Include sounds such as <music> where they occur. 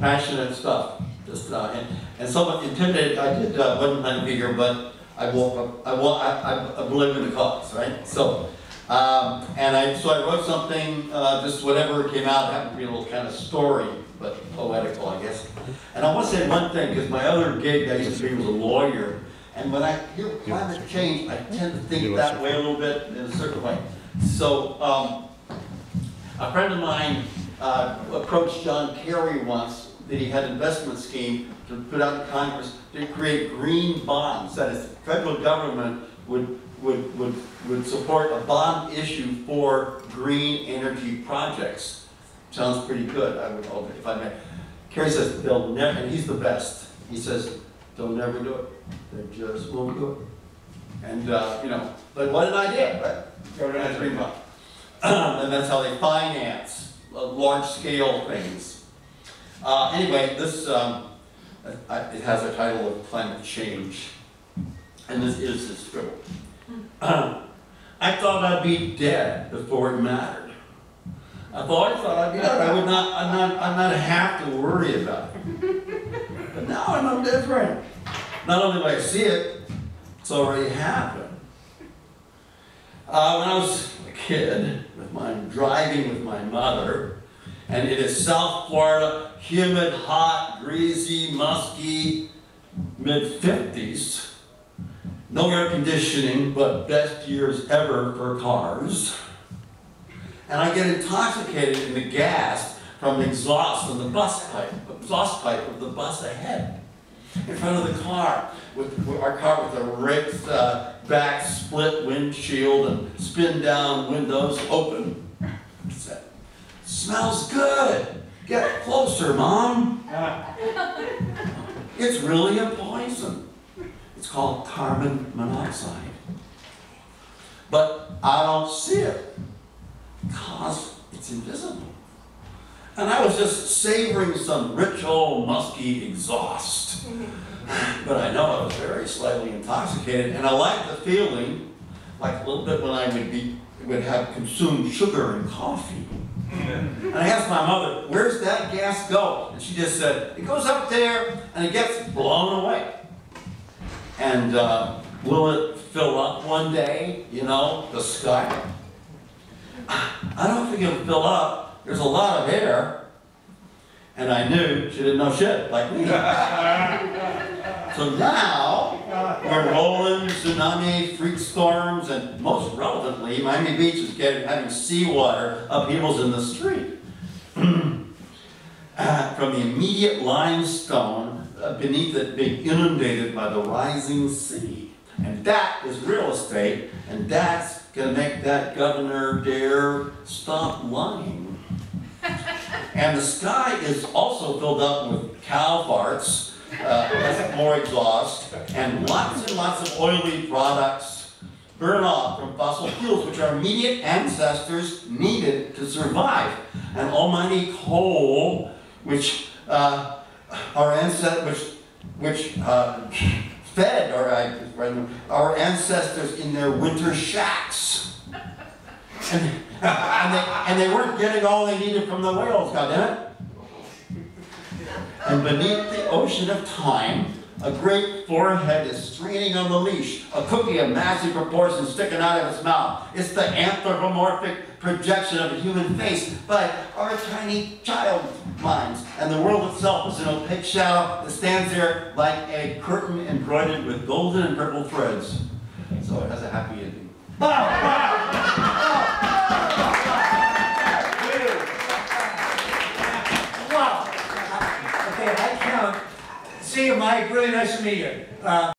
passionate stuff. Just, uh, and, and somewhat intimidated, I did, uh, wasn't planning to be here, but I woke up, I, I- I believe in the cause, right? So, um, and I, so I wrote something, uh, just whatever came out, it happened to be a little kind of story, but poetical, I guess. And I want to say one thing, because my other gig I used to be was a lawyer, and when I hear climate change, I tend to think that way a little bit, in a certain way. So, um, a friend of mine uh, approached John Kerry once, that he had an investment scheme to put out in Congress to create green bonds. That is, the federal government would, would, would, would support a bond issue for green energy projects. Sounds pretty good, I would hope, if I may. Kerry says they'll never, and he's the best, he says, they'll never do it. They just won't do it. And, uh, you know, but what an idea, right? Government has green bond. And that's how they finance large-scale things. Uh, anyway, this, um, it has a title of climate change, and this is his scribble. <clears throat> I thought I'd be dead before it mattered. I thought, I thought I'd be dead, I would not, I'm not, I'm not have to worry about it. But now I know different. Not only do I see it, it's already happened. Uh, when I was kid, with my driving with my mother, and it is South Florida, humid, hot, greasy, musky, mid 50s. No air conditioning, but best years ever for cars. And I get intoxicated in the gas from the exhaust of the bus pipe, the exhaust pipe of the bus ahead in front of the car, with, our car with a raked uh, back split windshield and spin down windows open. Said, Smells good. Get closer, Mom. <laughs> It's really a poison. It's called carbon monoxide. But I don't see it because it's invisible. And I was just savoring some rich old musky exhaust. <laughs> But I know I was very slightly intoxicated, and I liked the feeling, like a little bit when I would be, would have consumed sugar and coffee. And I asked my mother, where's that gas go? And she just said, it goes up there and it gets blown away. And uh, will it fill up one day, you know, the sky? <sighs> I don't think it'll fill up. There's a lot of air. And I knew she didn't know shit like me. <laughs> so now we're rolling tsunami, freak storms, and most relevantly, Miami Beach is getting having seawater upheavals in the street. <clears throat> Uh, from the immediate limestone uh, beneath it being inundated by the rising sea. And that is real estate, and that's gonna make that governor dare stop lying. And the sky is also filled up with cow farts, uh, more exhaust, and lots and lots of oily products burn off from fossil fuels, which our immediate ancestors needed to survive. And almighty coal, which uh, our ancestors, which, which uh, fed our, our ancestors in their winter shacks. And, they, and they weren't getting all they needed from the whales, goddammit. And beneath the ocean of time, a great forehead is straining on the leash, a cookie of massive proportions sticking out of its mouth. It's the anthropomorphic projection of a human face by our tiny child minds. And the world itself is an opaque shadow that stands there like a curtain embroidered with golden and purple threads. So it has a happy ending. <laughs> See you, Mike. Really nice to meet you. Uh,